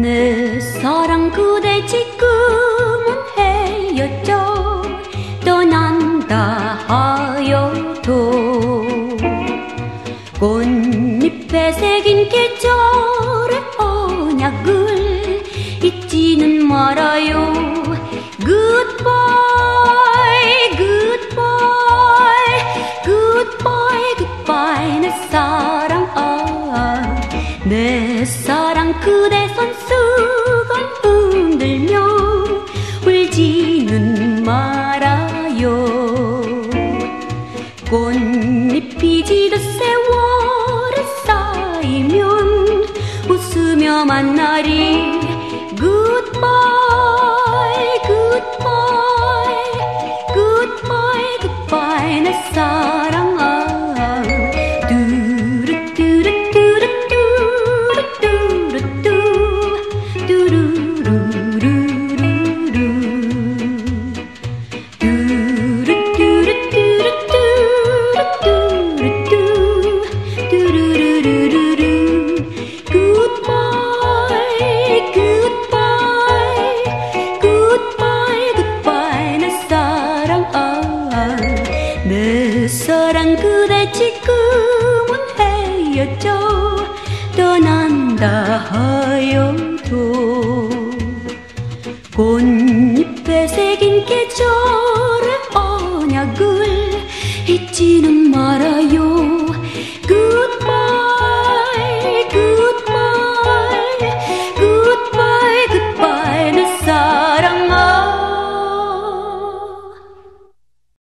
내 사랑 그대 지금은 헤어져 떠난다 하여도 꽃잎에 새긴 계절의 언약을 잊지는 말아요. Goodbye, goodbye, goodbye, goodbye 내 사랑 내 사랑 그대 손수건 흔들며 울지는 말아요. 꽃잎이 지듯 세월이 쌓이면 웃으며 만나리. Goodbye, goodbye, goodbye, goodbye 내 사랑 내 사랑 그대 지금은 헤어져 떠난다 하여도 꽃잎에 새긴 계절의 언약을 잊지는 말아